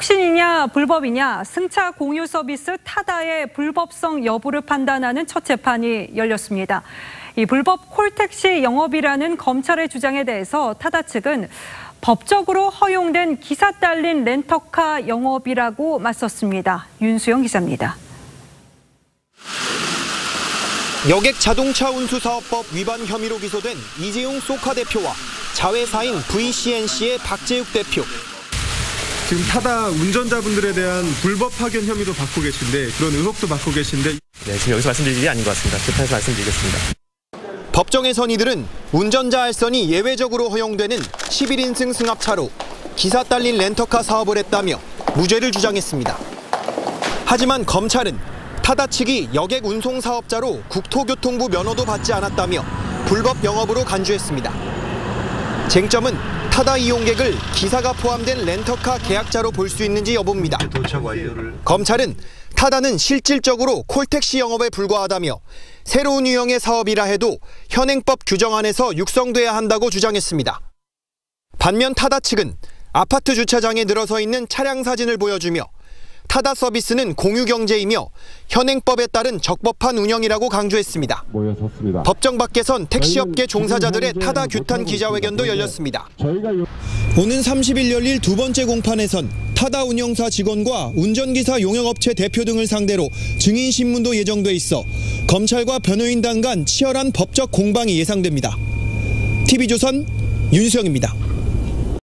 혁신이냐 불법이냐 승차 공유 서비스 타다의 불법성 여부를 판단하는 첫 재판이 열렸습니다. 이 불법 콜택시 영업이라는 검찰의 주장에 대해서 타다 측은 법적으로 허용된 기사 딸린 렌터카 영업이라고 맞섰습니다. 윤수영 기자입니다. 여객 자동차 운수사업법 위반 혐의로 기소된 이재용 소카 대표와 자회사인 VCNC의 박재욱 대표. 지금 타다 운전자분들에 대한 불법 파견 혐의도 받고 계신데 그런 의혹도 받고 계신데 네, 지금 여기서 말씀드릴 일이 아닌 것 같습니다. 재판에서 말씀드리겠습니다. 법정에선 이들은 운전자 알선이 예외적으로 허용되는 11인승 승합차로 기사 딸린 렌터카 사업을 했다며 무죄를 주장했습니다. 하지만 검찰은 타다 측이 여객 운송 사업자로 국토교통부 면허도 받지 않았다며 불법 영업으로 간주했습니다. 쟁점은 타다 이용객을 기사가 포함된 렌터카 계약자로 볼 수 있는지 여부입니다. 검찰은 타다는 실질적으로 콜택시 영업에 불과하다며 새로운 유형의 사업이라 해도 현행법 규정 안에서 육성돼야 한다고 주장했습니다. 반면 타다 측은 아파트 주차장에 늘어서 있는 차량 사진을 보여주며 타다 서비스는 공유 경제이며 현행법에 따른 적법한 운영이라고 강조했습니다. 모여섰습니다. 법정 밖에선 택시업계 종사자들의 타다 규탄 기자회견도 열렸습니다. 오는 30일 열릴 두 번째 공판에선 타다 운영사 직원과 운전기사 용역업체 대표 등을 상대로 증인 신문도 예정돼 있어 검찰과 변호인단 간 치열한 법적 공방이 예상됩니다. TV조선 윤수영입니다.